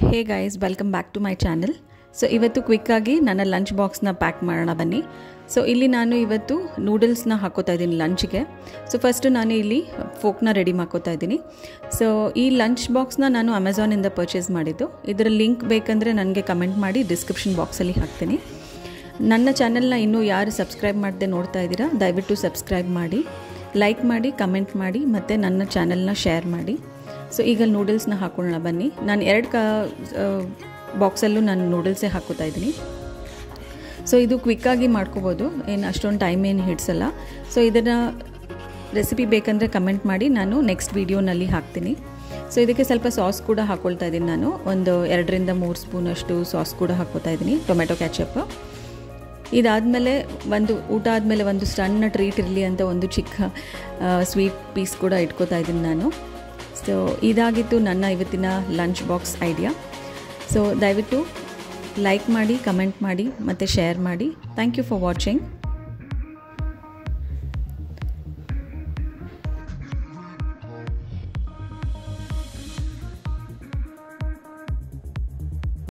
Hey guys welcome back to my channel so ಇವತ್ತು ಕ್ವಿಕ್ಕಾಗಿ ನನ್ನ ಲಂಚ್ ಬಾಕ್ಸ್ನ ಪ್ಯಾಕ್ ಮಾಡೋಣ ಬನ್ನಿ. ಸೊ ಇಲ್ಲಿ ನಾನು ಇವತ್ತು ನೂಡಲ್ಸ್ನ ಹಾಕೋತಾ ಇದ್ದೀನಿ ಲಂಚ್ಗೆ ಸೊ ಫಸ್ಟು ನಾನು ಇಲ್ಲಿ ಫೋಕ್ನ ರೆಡಿ ಮಾಡ್ಕೋತಾ ಇದ್ದೀನಿ. ಸೊ ಈ ಲಂಚ್ ಬಾಕ್ಸ್ನ ನಾನು ಅಮೆಝಾನಿಂದ ಪರ್ಚೇಸ್ ಮಾಡಿದ್ದು. ಇದರ ಲಿಂಕ್ ಬೇಕಂದರೆ ನನಗೆ ಕಮೆಂಟ್ ಮಾಡಿ ಡಿಸ್ಕ್ರಿಪ್ಷನ್ ಬಾಕ್ಸಲ್ಲಿ ಹಾಕ್ತೀನಿ. ನನ್ನ ಚಾನೆಲ್ನ ಇನ್ನೂ ಯಾರು ಸಬ್ಸ್ಕ್ರೈಬ್ ಮಾಡದೆ ನೋಡ್ತಾ ಇದ್ದೀರಾ, ದಯವಿಟ್ಟು ಸಬ್ಸ್ಕ್ರೈಬ್ ಮಾಡಿ ಲೈಕ್ ಮಾಡಿ ಕಮೆಂಟ್ ಮಾಡಿ, ಮತ್ತು ನನ್ನ ಚಾನೆಲ್ನ ಶೇರ್ ಮಾಡಿ. ಸೊ ಈಗ ನೂಡಲ್ಸ್ನ ಹಾಕೊಳ್ಳೋಣ, ಬನ್ನಿ. ನಾನು ಎರಡು ಕಾ ಬಾಕ್ಸಲ್ಲೂ ನಾನು ನೂಡಲ್ಸೇ ಹಾಕೋತಾ ಇದ್ದೀನಿ. ಸೊ ಇದು ಕ್ವಿಕ್ಕಾಗಿ ಮಾಡ್ಕೋಬೋದು. ಏನು ಅಷ್ಟೊಂದು ಟೈಮ್ ಏನು ಹಿಡ್ಸಲ್ಲ. ಸೊ ಇದನ್ನು ರೆಸಿಪಿ ಬೇಕಂದರೆ ಕಮೆಂಟ್ ಮಾಡಿ, ನಾನು ನೆಕ್ಸ್ಟ್ ವೀಡಿಯೋನಲ್ಲಿ ಹಾಕ್ತೀನಿ. ಸೊ ಇದಕ್ಕೆ ಸ್ವಲ್ಪ ಸಾಸ್ ಕೂಡ ಹಾಕ್ಕೊಳ್ತಾ ಇದ್ದೀನಿ ನಾನು. ಒಂದು ಎರಡರಿಂದ ಮೂರು ಸ್ಪೂನಷ್ಟು ಸಾಸ್ ಕೂಡ ಹಾಕ್ಕೋತಾ ಇದ್ದೀನಿ ಟೊಮೆಟೊ ಕ್ಯಾಚಪ್ ಇದಾದಮೇಲೆ ಒಂದು, ಊಟ ಆದಮೇಲೆ ಒಂದು ಸಣ್ಣ ಟ್ರೀಟ್ ಇರಲಿ ಅಂತ ಒಂದು ಚಿಕ್ಕ ಸ್ವೀಟ್ ಪೀಸ್ ಕೂಡ ಇಟ್ಕೋತಾ ಇದ್ದೀನಿ ನಾನು. ಸೊ ಇದಾಗಿತ್ತು ನನ್ನ ಇವತ್ತಿನ ಲಂಚ್ ಬಾಕ್ಸ್ ಐಡಿಯಾ ಸೊ ದಯವಿಟ್ಟು ಲೈಕ್ ಮಾಡಿ ಕಮೆಂಟ್ ಮಾಡಿ, ಮತ್ತು ಶೇರ್ ಮಾಡಿ. Thank you for watching